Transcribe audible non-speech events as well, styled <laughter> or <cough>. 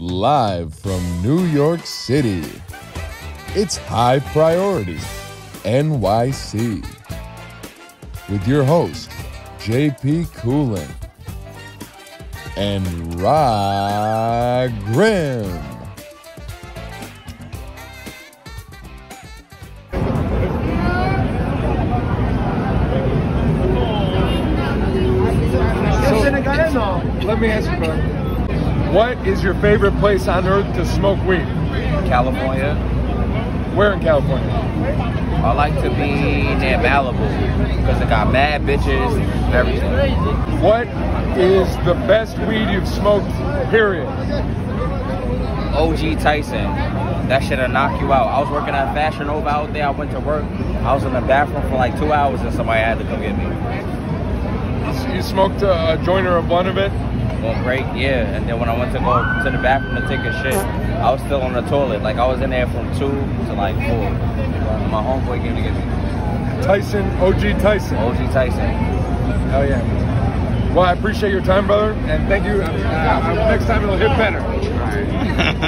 live from New York City. It's High Priority NYC with your host, JP Coolin and Rod Grimm. Let me ask you, brother. What is your favorite place on earth to smoke weed? California. Where in California? I like to be near Malibu because it got mad bitches and everything. What is the best weed you've smoked, period? OG Tyson. That shit'll knock you out. I was working at Fashion Nova out there. I went to work. I was in the bathroom for like two hours and somebody had to come get me. You, you smoked a, a joint or a blunt of it? On break, yeah. And then when I went to go to the bathroom to take a shit, I was still on the toilet. Like I was in there from two to like four. My homeboy came to get me. Tyson, OG Tyson. OG Tyson. Hell yeah. Well, I appreciate your time, brother, and thank you. Uh, next time it'll hit better. <laughs>